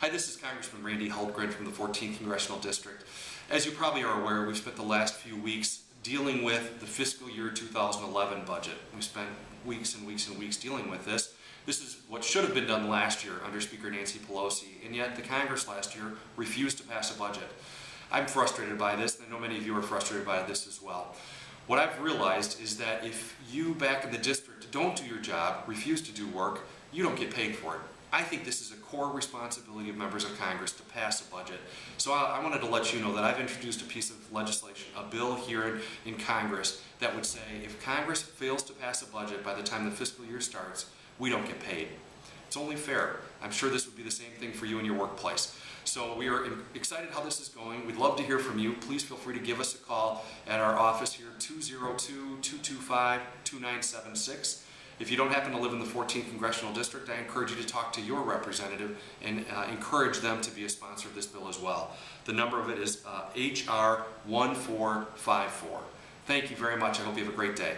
Hi, this is Congressman Randy Hultgren from the 14th Congressional District. As you probably are aware, we've spent the last few weeks dealing with the fiscal year 2011 budget. We spent weeks and weeks and weeks dealing with this. This is what should have been done last year under Speaker Nancy Pelosi, and yet the Congress last year refused to pass a budget. I'm frustrated by this, and I know many of you are frustrated by this as well. What I've realized is that if you back in the district don't do your job, refuse to do work, you don't get paid for it. I think this is a core responsibility of members of Congress to pass a budget. So I, I wanted to let you know that I've introduced a piece of legislation, a bill here in, in Congress that would say if Congress fails to pass a budget by the time the fiscal year starts, we don't get paid. It's only fair. I'm sure this would be the same thing for you in your workplace. So we are excited how this is going. We'd love to hear from you. Please feel free to give us a call at our office here, 202-225-2976. If you don't happen to live in the 14th Congressional District, I encourage you to talk to your representative and uh, encourage them to be a sponsor of this bill as well. The number of it is uh, HR 1454. Thank you very much. I hope you have a great day.